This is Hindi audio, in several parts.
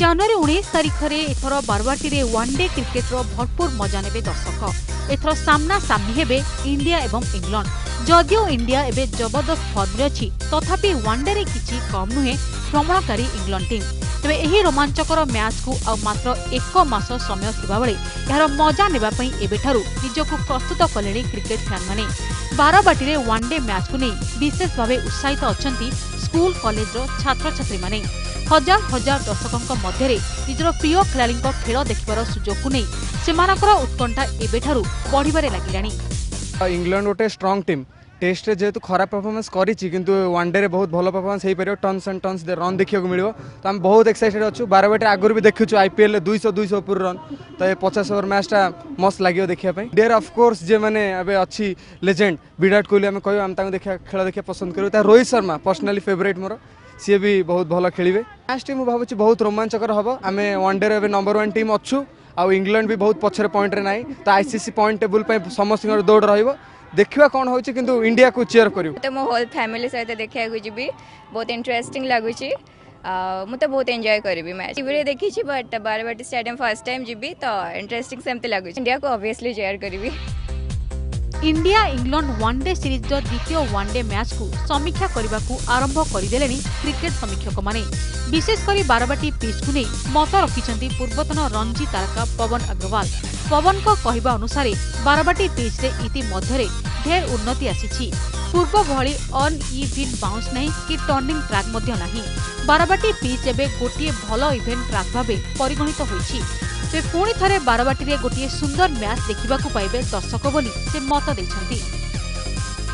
ଜାନୁଆରୀ ଉଣେଇଶ ତାରିଖରେ ଏଥର ବାରବାଟୀରେ ୱାନ୍ ଡେ କ୍ରିକେଟ୍ର ଭରପୁର ମଜା ନେବେ ଦର୍ଶକ ଏଥର ସାମ୍ନାସାମ୍ନି ହେବେ ଇଣ୍ଡିଆ ଏବଂ ଇଂଲଣ୍ଡ ଯଦିଓ ଇଣ୍ଡିଆ ଏବେ ଜବରଦସ୍ତ ଫର୍ମରେ ଅଛି ତଥାପି ୱାନ୍ ଡେରେ କିଛି କମ୍ ନୁହେଁ ଭ୍ରମଣକାରୀ ଇଂଲଣ୍ଡ ଟିମ୍ ତେବେ ଏହି ରୋମାଞ୍ଚକର ମ୍ୟାଚ୍କୁ ଆଉ ମାତ୍ର ଏକ ମାସ ସମୟ ଥିବାବେଳେ ଏହାର ମଜା ନେବା ପାଇଁ ଏବେଠାରୁ ନିଜକୁ ପ୍ରସ୍ତୁତ କଲେଣି କ୍ରିକେଟ୍ ଫ୍ୟାନ୍ମାନେ ବାରବାଟୀରେ ୱାନ୍ଡେ ମ୍ୟାଚ୍କୁ ନେଇ ବିଶେଷ ଭାବେ ଉତ୍ସାହିତ ଅଛନ୍ତି ସ୍କୁଲ କଲେଜର ଛାତ୍ରଛାତ୍ରୀମାନେ ହଜାର ହଜାର ଦର୍ଶକଙ୍କ ମଧ୍ୟରେ ନିଜର ପ୍ରିୟ ଖେଳାଳିଙ୍କ ଖେଳ ଦେଖିବାର ସୁଯୋଗକୁ ନେଇ ସେମାନଙ୍କର ଉତ୍କଣ୍ଠା ଏବେଠାରୁ ବଢ଼ିବାରେ ଲାଗିଲାଣି ଇଂଲଣ୍ଡ ଗୋଟେ ଷ୍ଟ୍ରଙ୍ଗ ଟିମ୍ টেস্টে যেহেতু খারাপ পরফরমেন্স করেছি কিন্তু ওয়ানডে বহুত ভালো পরফরমেন্স হয়েপার টনস অ্যান্ড টনস রন দেখা মিলব তো আমি বহুত এক্সাইটেড অছু বারবাটে আগর বি দেখুছু আইপিএল দুইশো দুইশো উপর রন তো এ পচাশ ওভর ম্যাচটা মস্ত লাগবে দেখা ডের অফকোর্স যে মানে এবে অছি লেজেন্ড বিরাট কোহলি আমি কহব আমি তাকে দেখা খেলা দেখা পছন্দ করবো তা রোহিত শর্মা পর্সনালি ফেভরেট মোর সি বি বহুত ভালো খেলবে ম্যাচটি মু ভাবুছি বহুত রোমাঞ্চকর হব আমি ওয়ানডে এবে নম্বর ওয়ান টিম অছু আউ ইংল্যান্ড বি বহুত পছরে পয়েন্টরে নাই তো আইসিসি পয়েন্ট টেবুল পাই সমস্ত দৌড় রহব देखा कौन हो इंडिया को चेयर कर फैमिली सहित देखा जी बहुत इंटरेस्टिंग लगुच मुझे बहुत एंजय करी मैच टी देखी but Barabati stadium first time जी तो इंटरेस्टिंग सेम लगुच इंडिया को अभीयसली चेयर करी ইন্ডিয়া ইংল্যান্ড ওয়ানডେ ସିରିଜ୍ର ଦ୍ୱିତୀୟ ଓ୍ୱାନଡେ ମ୍ୟାଚ୍କୁ ସମୀକ୍ଷା କରିବାକୁ ଆରମ୍ଭ କରିଦେଲେଣି କ୍ରିକେଟ୍ ସମୀକ୍ଷକମାନେ ବିଶେଷ କରି ବାରବାଟୀ ପିଚ୍କୁ ନେଇ ମତ ରଖିଛନ୍ତି ପୂର୍ବତନ ରଞ୍ଜି ତାରକା ପବନ ଅଗ୍ରୱାଲ ପବନଙ୍କ କହିବା ଅନୁସାରେ ବାରବାଟୀ ପିଚ୍ରେ ଇତିମଧ୍ୟରେ ଢେର ଉନ୍ନତି ଆସିଛି ପୂର୍ବ ଭଳି ଅନ୍ ଇଭିନ୍ ବାଉନ୍ସ ନାହିଁ କି ଟର୍ଣ୍ଣିଂ ଟ୍ରାକ୍ ମଧ୍ୟ ନାହିଁ ବାରବାଟୀ ପିଚ୍ ଏବେ ଗୋଟିଏ ଭଲ ଇଭେଣ୍ଟ ଟ୍ରାକ୍ ଭାବେ ପରିଗଣିତ ହୋଇଛି ସେ ପୁଣି ଥରେ ବାରବାଟୀରେ ଗୋଟିଏ ସୁନ୍ଦର ମ୍ୟାଚ୍ ଦେଖିବାକୁ ପାଇବେ ଦର୍ଶକ ବୋଲି ସେ ମତ ଦେଇଛନ୍ତି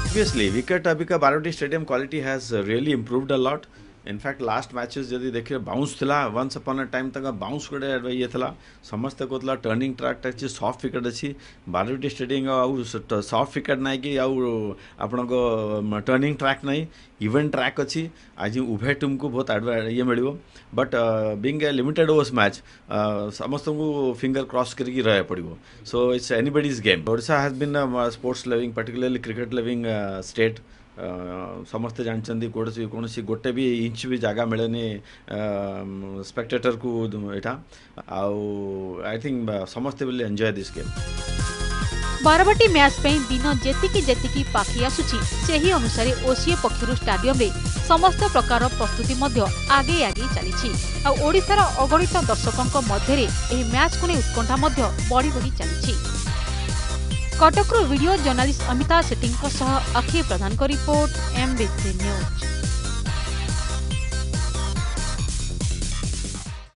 Obviously, wicket abhi ka Baroti Stadium quality has really improved a lot. In fact last matches यदि देखिए बाउंस थी वन्स अपन ए टाइम तक बाउंस गोटे ये था समस्त कहला टर्निंग ट्राक्ट अच्छी सफ्ट विकेट अच्छी बारवटी स्टेडियम सफ्ट विकेट ना कि आउ आपण टर्निंग ट्राक ना इवेंट ट्राक अच्छी आज उभय टीम को बहुत आडवा ये मिल but being a limited overs match समस्त को फिंगर क्रॉस करके रहा पड़ो so it's anybody's game Voda has been sports loving particularly cricket loving state ସମସ୍ତେ ଜାଣିଛନ୍ତି କୌଣସି କୌଣସି ଗୋଟେ ବି ଇଞ୍ଚ ବି ଜାଗା ମିଳେନି ସ୍ପେକ୍ଟେଟରକୁ ଏଇଟା ଆଉ ଆଇ ଥିଙ୍କ ସମସ୍ତେ ବୋଲି enjoy this game Barabati match ପାଇଁ ଦିନ ଯେତିକି ଯେତିକି ପାଖି ଆସୁଛି ସେହି ଅନୁସାରେ ଓସିଏ ପକ୍ଷରୁ ଷ୍ଟାଡିୟମରେ ସମସ୍ତ ପ୍ରକାର ପ୍ରସ୍ତୁତି ମଧ୍ୟ ଆଗେଇ ଆଗେଇ ଚାଲିଛି ଆଉ ଓଡ଼ିଶାର ଅଗଣିତ ଦର୍ଶକଙ୍କ ମଧ୍ୟରେ ଏହି ମ୍ୟାଚ୍କୁ ନେଇ ଉତ୍କଣ୍ଠା ମଧ୍ୟ ବଢ଼ି ବଢ଼ି ଚାଲିଛି कटकु video journalist Amita Sethi अखि Pradhan report MBC news